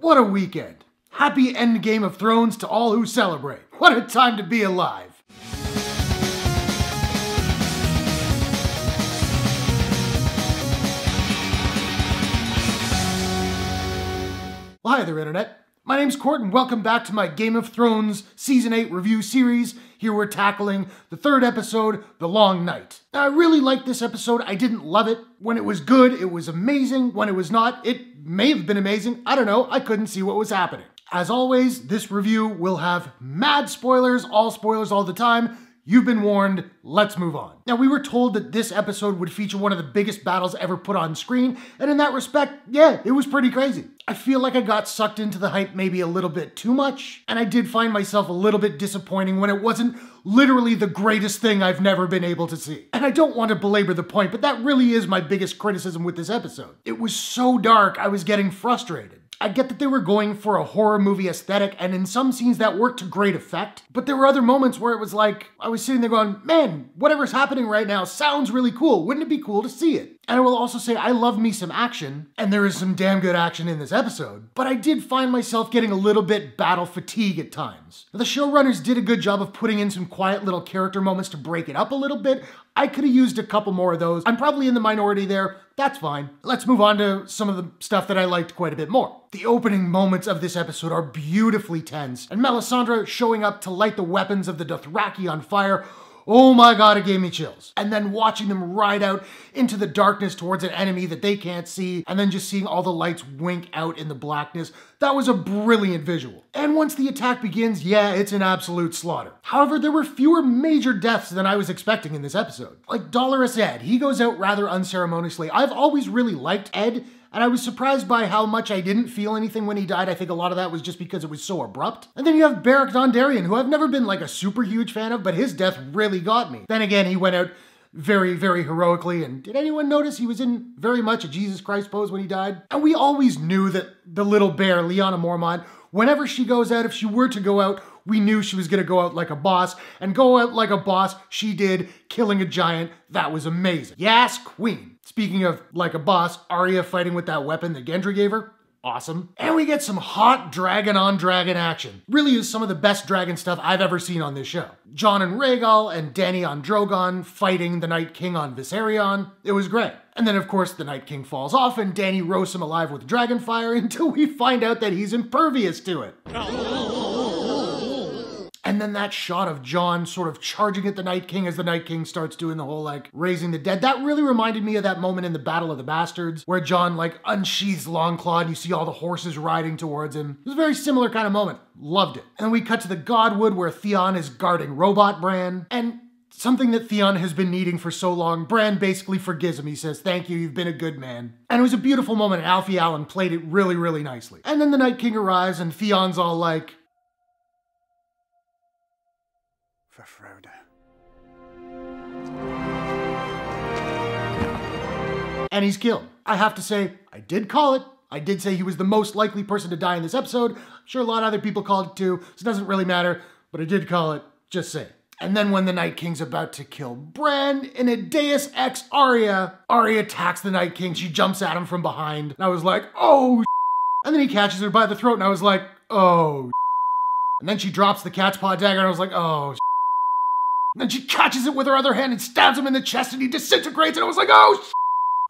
What a weekend. Happy end Game of Thrones to all who celebrate. What a time to be alive. Well, hi there, Internet. My name's Court, and welcome back to my Game of Thrones Season 8 review series. Here we're tackling the third episode, The Long Night. Now, I really liked this episode. I didn't love it. When it was good, it was amazing. When it was not, it may have been amazing. I don't know. I couldn't see what was happening. As always, this review will have mad spoilers, all spoilers all the time. You've been warned, let's move on. Now, we were told that this episode would feature one of the biggest battles ever put on screen, and in that respect, yeah, it was pretty crazy. I feel like I got sucked into the hype maybe a little bit too much, and I did find myself a little bit disappointing when it wasn't literally the greatest thing I've never been able to see. And I don't want to belabor the point, but that really is my biggest criticism with this episode. It was so dark, I was getting frustrated. I get that they were going for a horror movie aesthetic, and in some scenes that worked to great effect. But there were other moments where it was like, I was sitting there going, man, whatever's happening right now sounds really cool. Wouldn't it be cool to see it? And I will also say, I love me some action, and there is some damn good action in this episode. But I did find myself getting a little bit battle fatigue at times. The showrunners did a good job of putting in some quiet little character moments to break it up a little bit. I could have used a couple more of those. I'm probably in the minority there. That's fine. Let's move on to some of the stuff that I liked quite a bit more. The opening moments of this episode are beautifully tense, and Melisandre showing up to light the weapons of the Dothraki on fire Oh my god, it gave me chills. And then watching them ride out into the darkness towards an enemy that they can't see, and then just seeing all the lights wink out in the blackness, that was a brilliant visual. And once the attack begins, yeah, it's an absolute slaughter. However, there were fewer major deaths than I was expecting in this episode. Like Dolorous Ed, he goes out rather unceremoniously. I've always really liked Ed, and I was surprised by how much I didn't feel anything when he died. I think a lot of that was just because it was so abrupt. And then you have Beric Dondarrion, who I've never been like a super huge fan of, but his death really got me. Then again, he went out very, very heroically. And did anyone notice he was in very much a Jesus Christ pose when he died? And we always knew that the little bear, Lyanna Mormont, whenever she goes out, if she were to go out, we knew she was going to go out like a boss. And go out like a boss, she did, killing a giant. That was amazing. Yes, queen. Speaking of like a boss, Arya fighting with that weapon that Gendry gave her. Awesome. And we get some hot dragon on dragon action. Really is some of the best dragon stuff I've ever seen on this show. Jon and Rhaegal and Dany on Drogon fighting the Night King on Viserion. It was great. And then, of course, the Night King falls off and Dany roasts him alive with dragon fire until we find out that he's impervious to it. And then that shot of Jon sort of charging at the Night King as the Night King starts doing the whole like raising the dead. That really reminded me of that moment in the Battle of the Bastards where Jon like unsheathes Longclaw and you see all the horses riding towards him. It was a very similar kind of moment. Loved it. And we cut to the Godswood where Theon is guarding Robot Bran. And something that Theon has been needing for so long. Bran basically forgives him. He says, Thank you, you've been a good man. And it was a beautiful moment, and Alfie Allen played it really, really nicely. And then the Night King arrives, and Theon's all like, for Frodo. and he's killed. I have to say, I did call it. I did say he was the most likely person to die in this episode. I'm sure a lot of other people called it too, so it doesn't really matter, but I did call it, just say. And then when the Night King's about to kill Bran in a Deus Ex Arya, Arya attacks the Night King. She jumps at him from behind. And I was like, oh, and then he catches her by the throat, and I was like, oh, and then she drops the cat's paw dagger, and I was like, oh, then she catches it with her other hand and stabs him in the chest, and he disintegrates, and I was like, oh,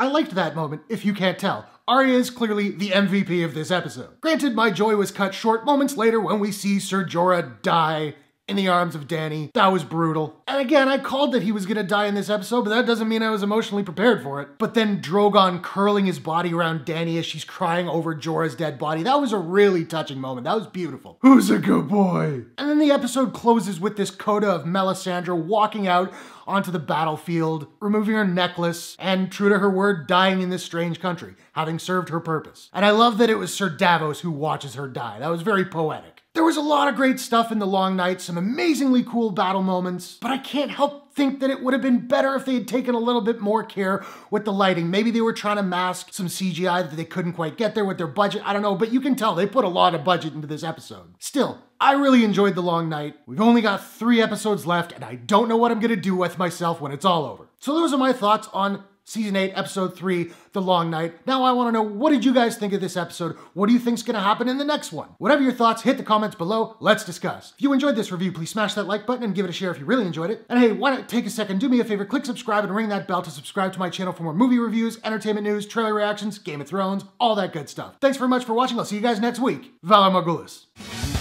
I liked that moment, if you can't tell. Arya is clearly the MVP of this episode. Granted, my joy was cut short moments later when we see Ser Jorah die in the arms of Dany. That was brutal. And again, I called that he was gonna die in this episode, but that doesn't mean I was emotionally prepared for it. But then Drogon curling his body around Dany as she's crying over Jorah's dead body. That was a really touching moment. That was beautiful. Who's a good boy? And then the episode closes with this coda of Melisandre walking out onto the battlefield, removing her necklace, and true to her word, dying in this strange country, having served her purpose. And I love that it was Sir Davos who watches her die. That was very poetic. There was a lot of great stuff in The Long Night, some amazingly cool battle moments, but I can't help think that it would have been better if they had taken a little bit more care with the lighting. Maybe they were trying to mask some CGI that they couldn't quite get there with their budget. I don't know, but you can tell they put a lot of budget into this episode. Still, I really enjoyed The Long Night. We've only got three episodes left, and I don't know what I'm gonna do with myself when it's all over. So those are my thoughts on Season 8, Episode 3, The Long Night. Now I want to know what did you guys think of this episode? What do you think's going to happen in the next one? Whatever your thoughts, hit the comments below. Let's discuss. If you enjoyed this review, please smash that like button and give it a share if you really enjoyed it. And hey, why not take a second, do me a favor, click subscribe and ring that bell to subscribe to my channel for more movie reviews, entertainment news, trailer reactions, Game of Thrones, all that good stuff. Thanks very much for watching. I'll see you guys next week. Valar Morghulis.